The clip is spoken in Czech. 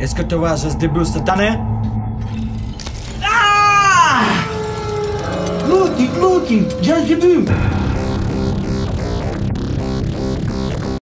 Est-ce que tu vois ce début cette année Ah Lucky, Lucky, já te.